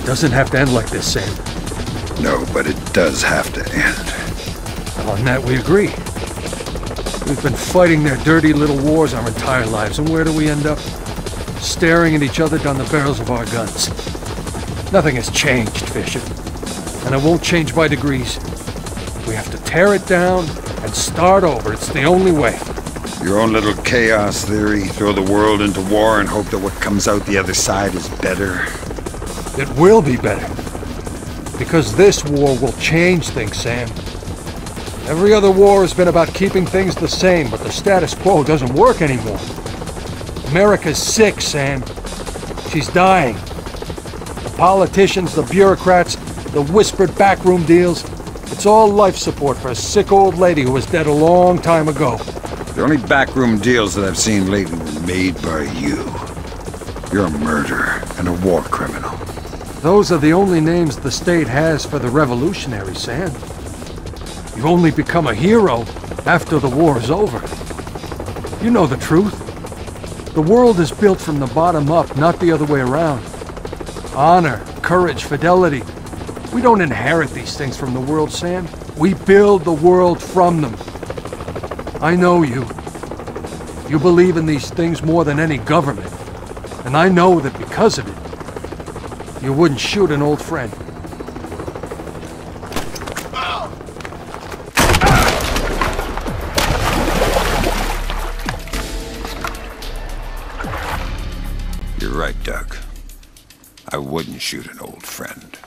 It doesn't have to end like this, Sam. No, but it does have to end. On that we agree. We've been fighting their dirty little wars our entire lives, and where do we end up? Staring at each other down the barrels of our guns. Nothing has changed, Fisher. And it won't change by degrees. We have to tear it down and start over. It's the only way. Your own little chaos theory, throw the world into war and hope that what comes out the other side is better. It will be better. Because this war will change things, Sam. Every other war has been about keeping things the same, but the status quo doesn't work anymore. America's sick, Sam. She's dying. The politicians, the bureaucrats, the whispered backroom deals, it's all life support for a sick old lady who was dead a long time ago. The only backroom deals that I've seen lately were made by you. You're a murderer and a war criminal. Those are the only names the state has for the revolutionary, Sam. You only become a hero after the war is over. You know the truth. The world is built from the bottom up, not the other way around. Honor, courage, fidelity. We don't inherit these things from the world, Sam. We build the world from them. I know you. You believe in these things more than any government. And I know that because of it, you wouldn't shoot an old friend. You're right, Doug. I wouldn't shoot an old friend.